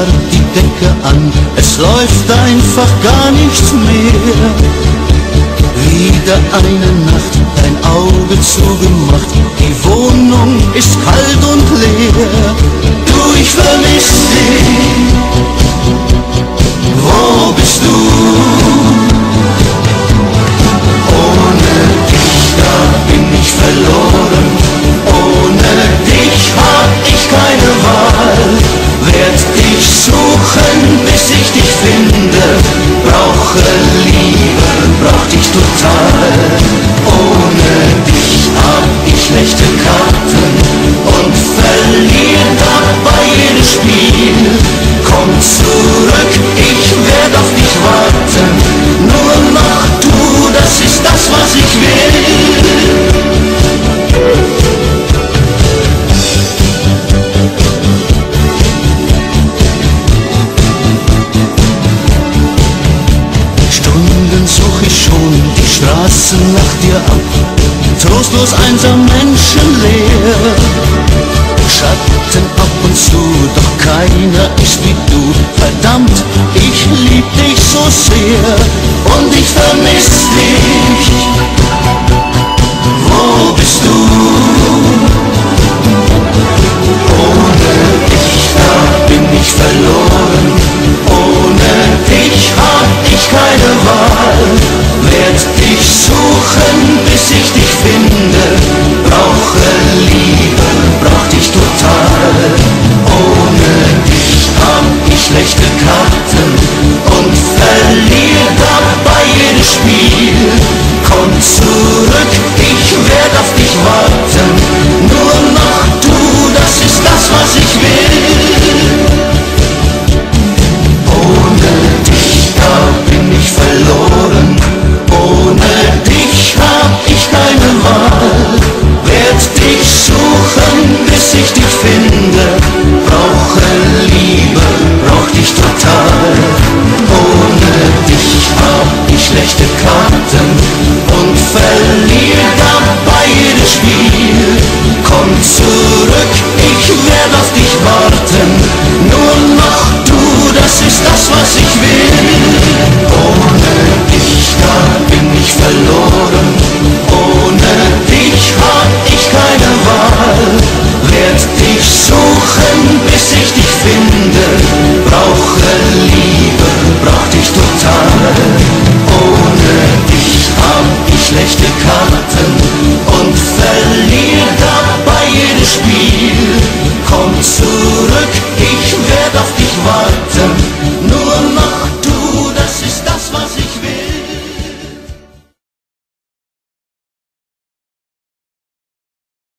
Jahr die Decke an, es läuft einfach gar nichts mehr. Wieder eine Nacht, dein Auge zugemacht, die Wohnung ist kalt und leer. Du, ich vermisse dich, wo bist du? ogen Straßen nach dir ab, trostlos einsam menschenleer. Schatten ab und zu, doch keiner ist wie du. Verdammt, ich lieb dich so sehr und ich vermiss